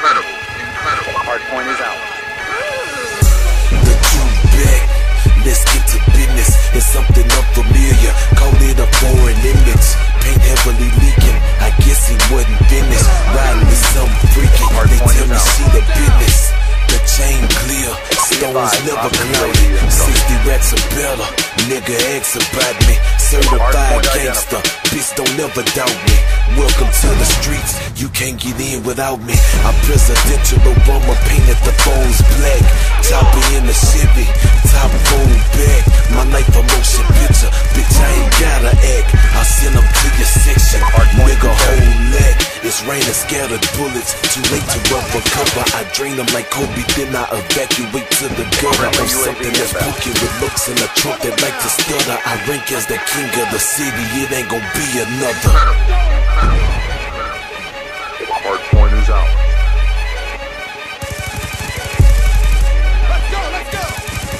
Incredible, incredible. Hard point is out. Back. Let's get to business. It's something unfamiliar. Call it a foreign image. Paint heavily leaking. I guess he wasn't finished. Riding with some freaky. They tell me see the business. The chain clear. Stones never clouded better. Nigga, ask about me. Certified gangster. Bitch, don't never doubt me. Welcome to the streets. You can't get in without me. I'm presidential Obama painted the phones black. Chopper in the Chevy. Top phone scattered bullets. Too late to rubber cover. I drain them like Kobe, then I evacuate to the gutter. I'm something that's spooky with looks in a trunk that like to stutter. I rank as the king of the city. It ain't gonna be another. Hard point is out.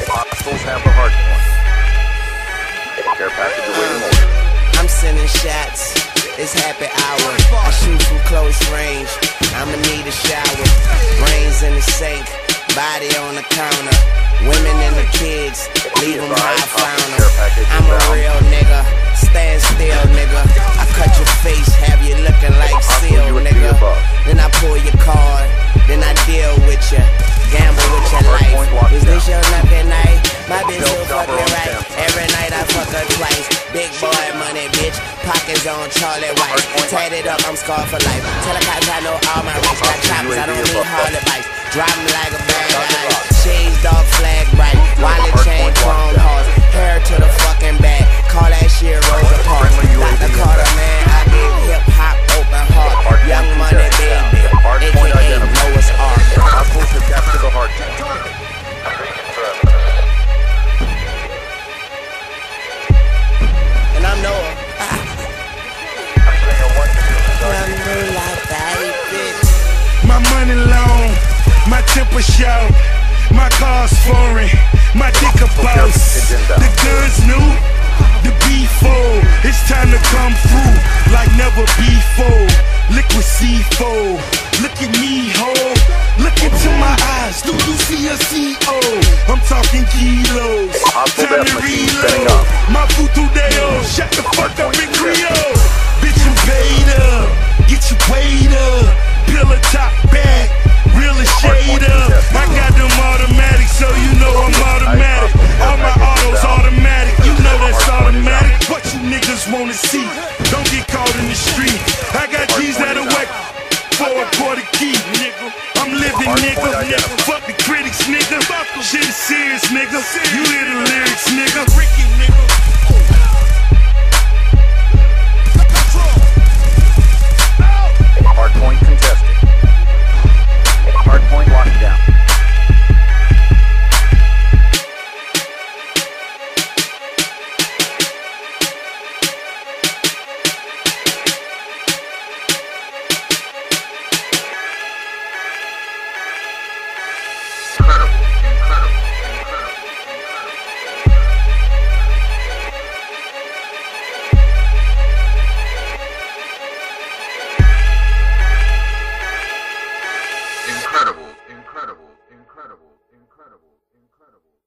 Hostiles have the hard point. Care package awaiting order. I'm sending shots. It's happy hour. I shoot from close range. I'ma need a shower. Brains in the sink. Body on the counter. Women and the kids. Leave them high flounder. I'm a real nigga. Stand still, nigga. I cut your face. Have you looking like seal, nigga. Then I Pockets on Charlie White. Tatted up, I'm scarred for life. Tell the cops I know all my rich got choppers. I don't need Harley bikes. Drive 'em like a bag of ice. Shades, dog, flag right. Wallet chain, chrome horse. Hair to the fucking back. Call that shit Rosa Parks. Dr. Carter, man. I give hip hop open heart. Young money, baby. AKA Noah's Ark. Hostiles have captured the hard. And I'm Noah. Money long, my temper short, my car's foreign, my dick a boss. The guns new, the B4. It's time to come through like never before. Liquid C4, look at me, ho. Look into my eyes, do you see a CO? I'm talking kilos. Time to reload. My futu the seat. Don't get caught in the street. I got G's that'll work for a quarter key, nigga. I'm living, nigga. nigga. Fuck the critics, nigga. Shit is serious, nigga. You hear the lyrics, nigga. Ricky, nigga. incredible, incredible, incredible.